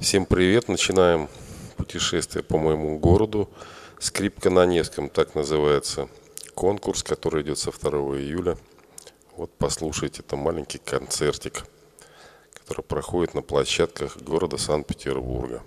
Всем привет! Начинаем путешествие по моему городу. Скрипка на Невском, так называется конкурс, который идет со 2 июля. Вот послушайте, это маленький концертик, который проходит на площадках города Санкт-Петербурга.